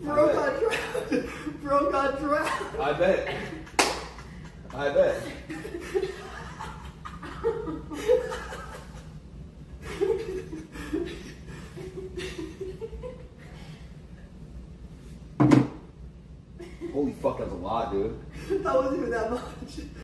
Bro got drowned. Bro got drowned. I bet. I bet. Holy fuck, that's a lot, dude. That wasn't even that much.